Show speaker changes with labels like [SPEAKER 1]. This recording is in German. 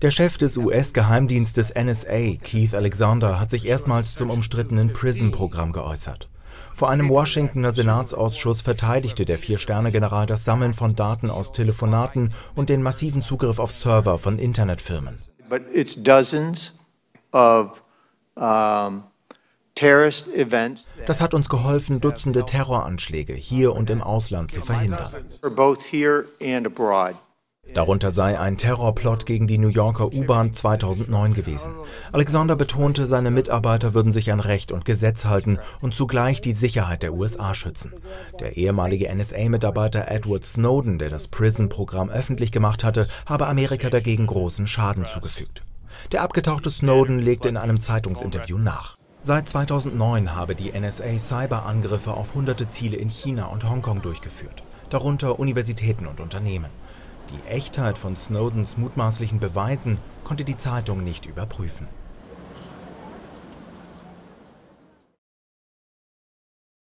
[SPEAKER 1] Der Chef des US-Geheimdienstes NSA, Keith Alexander, hat sich erstmals zum umstrittenen PRISM-Programm geäußert. Vor einem Washingtoner Senatsausschuss verteidigte der Vier-Sterne-General das Sammeln von Daten aus Telefonaten und den massiven Zugriff auf Server von Internetfirmen.
[SPEAKER 2] But it's dozens of um,
[SPEAKER 1] das hat uns geholfen, Dutzende Terroranschläge hier und im Ausland zu verhindern. Darunter sei ein Terrorplot gegen die New Yorker U-Bahn 2009 gewesen. Alexander betonte, seine Mitarbeiter würden sich an Recht und Gesetz halten und zugleich die Sicherheit der USA schützen. Der ehemalige NSA-Mitarbeiter Edward Snowden, der das PRISM-Programm öffentlich gemacht hatte, habe Amerika dagegen großen Schaden zugefügt. Der abgetauchte Snowden legte in einem Zeitungsinterview nach. Seit 2009 habe die NSA Cyberangriffe auf hunderte Ziele in China und Hongkong durchgeführt, darunter Universitäten und Unternehmen. Die Echtheit von Snowdens mutmaßlichen Beweisen konnte die Zeitung nicht überprüfen.